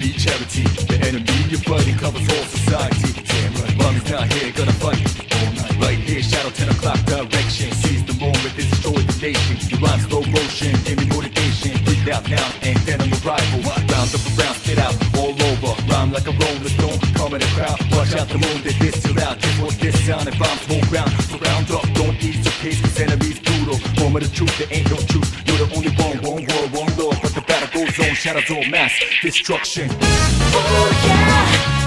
be charity. The enemy you're fighting covers all society. Damn right, mommy's not here, gonna fight all night. Right here, shadow 10 o'clock direction. Seize the moment, destroy the nation. You rhyme slow motion, give me motivation. Breathe out now, and then on your rival. Round up around, spit out all over. Rhyme like a rolling stone, come in the crowd. Watch out the moon, they diss you out. Just want this sound and bombs won't round. So round up, don't ease your pace, cause enemies brutal. Moment of the truth, there ain't no truth. Battle shadows all mass destruction. Oh yeah,